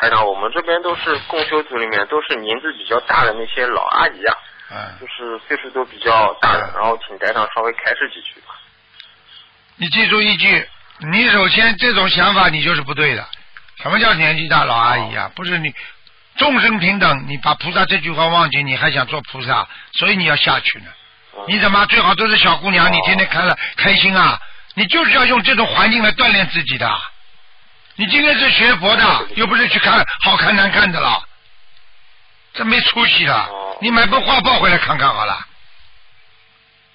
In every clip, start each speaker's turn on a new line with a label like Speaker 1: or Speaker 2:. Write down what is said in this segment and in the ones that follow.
Speaker 1: 台长，我们这边都是共修组里面都是年纪比较大的那些老阿姨啊，
Speaker 2: 嗯
Speaker 1: 就是岁数都比较大的，然后请台长稍微开示几句吧。
Speaker 2: 你记住一句，你首先这种想法你就是不对的。什么叫年纪大老阿姨啊？不是你众生平等，你把菩萨这句话忘记，你还想做菩萨，所以你要下去呢。
Speaker 1: 嗯
Speaker 2: 你怎么最好都是小姑娘，你天天看了开心啊？你就是要用这种环境来锻炼自己的。你今天是学佛的，又不是去看好看难看的了，这没出息了
Speaker 1: 哦。
Speaker 2: 你买本画报回来看看好了，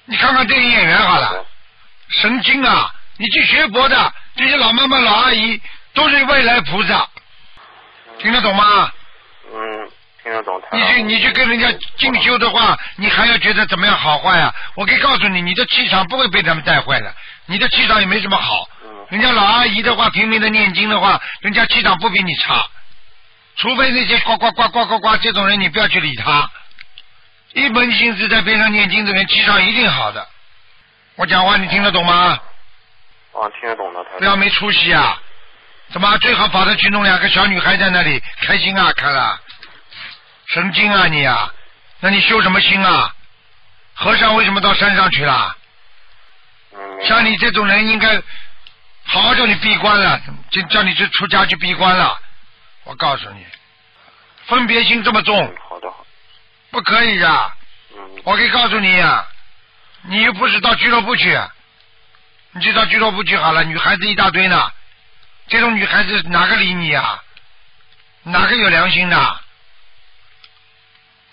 Speaker 2: 你看看电影演员好了。神经啊！你去学佛的这些老妈妈、老阿姨都是未来菩萨，听得懂吗？
Speaker 1: 嗯，听得懂。
Speaker 2: 你去你去跟人家进修的话，你还要觉得怎么样好坏啊？我可以告诉你，你的气场不会被他们带坏的，你的气场也没什么好。
Speaker 1: 嗯
Speaker 2: 人家老阿姨的话，拼命的念经的话，人家气场不比你差，除非那些呱呱呱呱呱呱这种人，你不要去理他。一门心思在边上念经的人，气场一定好的。我讲话你听得懂吗？
Speaker 1: 啊，听得懂的。
Speaker 2: 不要没出息啊！怎么最好跑着去弄两个小女孩在那里开心啊？看了，神经啊你啊！那你修什么心啊？和尚为什么到山上去了？像你这种人应该好好叫你闭关了，就叫你去出家去闭关了。我告诉你，分别心这么重
Speaker 1: 嗯，好的好。
Speaker 2: 不可以的。
Speaker 1: 嗯，
Speaker 2: 我可以告诉你呀、你又不是到俱乐部去，你就到俱乐部去好了。女孩子一大堆呢，这种女孩子哪个理你啊、哪个有良心的？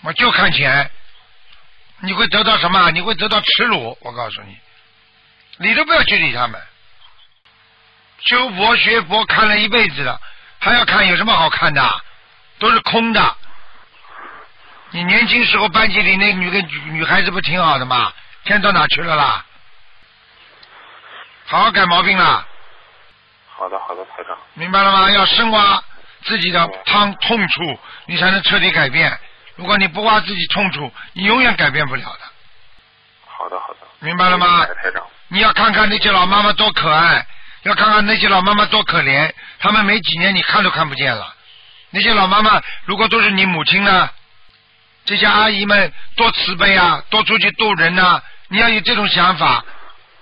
Speaker 2: 我就看钱，你会得到什么？你会得到耻辱。我告诉你，理都不要去理他们。修佛学佛看了一辈子了，还要看有什么好看的？都是空的。你年轻时候班级里那女个女女孩子不挺好的吗？现在到哪去了啦？好好改毛病啦，
Speaker 1: 好的好的台长。
Speaker 2: 明白了吗？要深挖自己的痛痛处，你才能彻底改变。如果你不挖自己痛处，你永远改变不了的。
Speaker 1: 好的好的。
Speaker 2: 明白了吗
Speaker 1: 台长。
Speaker 2: 你要看看那些老妈妈多可爱，要看看那些老妈妈多可怜，他们没几年你看都看不见了。那些老妈妈如果都是你母亲呢？这些阿姨们多慈悲啊，多出去度人呐、你要有这种想法。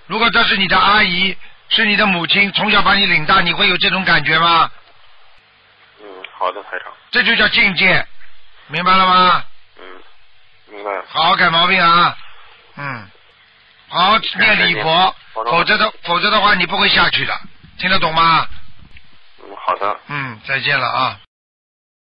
Speaker 2: 如果这是你的阿姨，是你的母亲，从小把你领大，你会有这种感觉吗？
Speaker 1: 嗯，好的台长。
Speaker 2: 这就叫境界，明白了吗？
Speaker 1: 嗯，明白了。
Speaker 2: 好好改毛病啊，嗯，好好念礼佛，否则的否则的话你不会下去的，听得懂吗？
Speaker 1: 嗯，好的。
Speaker 2: 嗯，再见了啊。